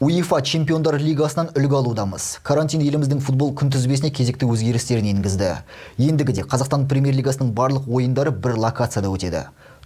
уефа чемпиондар лигасынан үлгі алудамыз. Карантин еліміздің футбол күнтізбесіне кезекті өзгерістерін енгізді. Ендігіде қазақстан премьер лигасының барлық ойындары бір локацияда өтеді.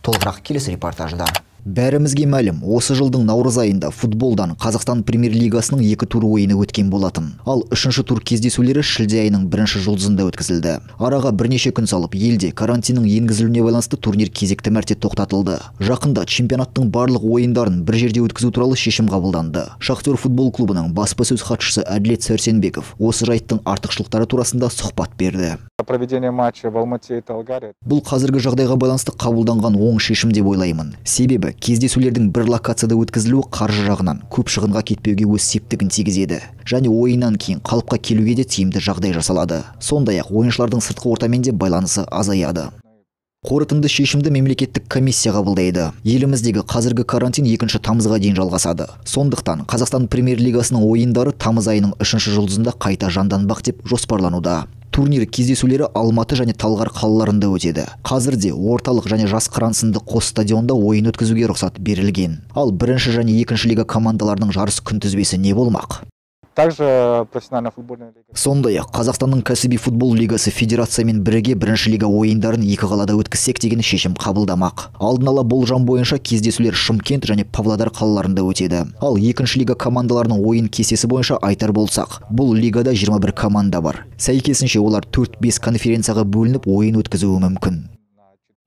Толығырақ келесі репортажда. Бәрімізге мәлім осы жылдың наурыз айында футболдан қазақстан премьер лигасының екі тур ойыны өткен болатын. Ал үшінші тур кездесулері шілде айының бірінші жұлдызында өткізілді. Араға бірнеше күн салып елде карантиннің енгізілуіне байланысты турнир кезекті мәрте тоқтатылды. Жақында чемпионаттың барлық ойындарын бір жерде өткізу туралы шешім қабылданды. Шахтер футбол клубының баспасөз хатшысы әділет сәрсенбеков осы жайттың артықшылықтары турасында сұхбат берді. Проведение матча в Алмате и Талгаре. бұл қазіргі жағдайға байланысты қабылданған оң шешім деп ойлаймын. Себебі кездесулердің бір локацияда өткізілуі қаржы жағынан көп шығынға кетпеуге өз септігін тигізеді. Және ойыннан кейін қалыпқа келуге де тиімді жағдай жасалады. Сондай ақ ойыншылардың сыртқы ортамен де байланысы азаяды. Қорытынды шешімді мемлекеттік комиссия қабылдайды. Еліміздегі қазіргі карантин екінші тамызға дейін жалғасады. Сондықтан қазақстан премьер лигасының ойындары тамыз айының үшінші жұлдызында қайта жанданбақ деп жоспарлануда. Турнир кездесулері алматы және талғар қалаларында өтеді. Қазірде орталық және жас қыран сынды қос стадионда ойын өткізуге рұқсат берілген. Ал бірінші және екінші лига командаларының жарыс күнтізбесі не болмақ? Также профессиональная футбольная лига. сондай ақ қазақстанның кәсіби футбол лигасы федерациямен бірге бірінші лига ойындарын екі қалада өткізсек деген шешім қабылдамақ. Алдын ала болжам бойынша кездесулер шымкент және павлодар қалаларында өтеді. Ал екінші лига командаларының ойын кестесі бойынша айтар болсақ бұл лигада 21 команда бар. Сәйкесінше олар 4-5 конференцияға бөлініп ойын өткізуі мүмкін.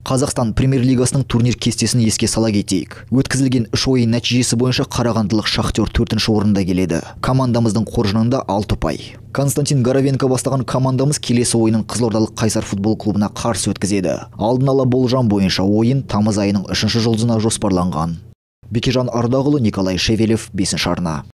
Қазақстан премьер лигасының турнир кестесін еске сала кетейік. Өткізілген үш ойын нәтижесі бойынша Қарағандылық Шахтер төртінші орында келеді. Командамыздың қоржынында 6 ұпай. Константин Горовенко бастаған командамыз келесі ойынын Қызылордалық Қайсар футбол клубына қарсы өткізеді. Алдын ала болжам бойынша ойын тамыз айының үшінші жұлдызына жоспарланған. Бекежан Ардағұлы, Николай Шевелев, 5 арна.